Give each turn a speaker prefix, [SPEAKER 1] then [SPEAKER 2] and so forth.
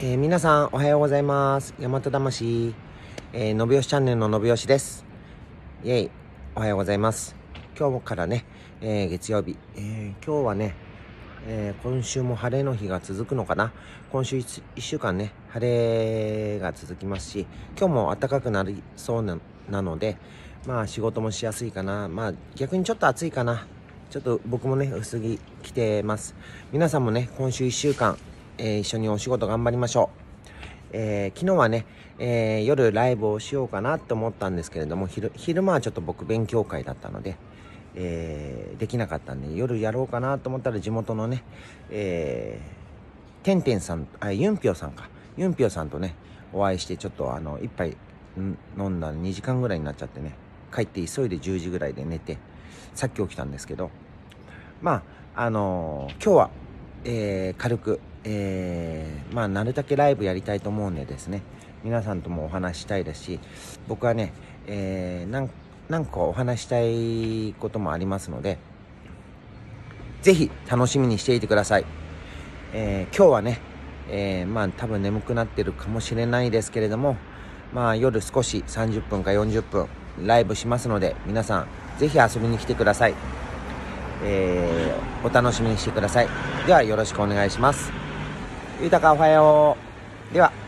[SPEAKER 1] えー、皆さんおはようございます。大和魂、えー、のびよしチャンネルののびよしです。イェイおはようございます。今日からね、えー、月曜日、えー今日はね、え今週も晴れの日が続くのかな。今週 1, 週間ね晴れが続きますし今日も暖かくなりそうななのでまあ仕事もしやすいかな。まあ逆にちょっと暑いかな。ちょっと僕もね薄着着てます。皆さんもね今週1週間えー、一緒にお仕事頑張りましょう。えー、昨日はね、えー、夜ライブをしようかなと思ったんですけれども昼昼間はちょっと僕勉強会だったので、えー、できなかったんで夜やろうかなと思ったら地元のね、えー、てんてんさんあユンピョさんかユンピョさんとねお会いしてちょっとあの一杯飲んだ2時間ぐらいになっちゃってね帰って急いで10時ぐらいで寝てさっき起きたんですけどまああのー、今日は、えー、軽くえー、まあ、なるだけライブやりたいと思うんでですね、皆さんともお話したいですし、僕はね、えー、なんかお話したいこともありますので、ぜひ楽しみにしていてください。えー、今日はね、えー、まあ多分眠くなってるかもしれないですけれども、まあ夜少し30分か40分ライブしますので、皆さんぜひ遊びに来てください。えー、お楽しみにしてください。ではよろしくお願いします。豊かおはよう。では。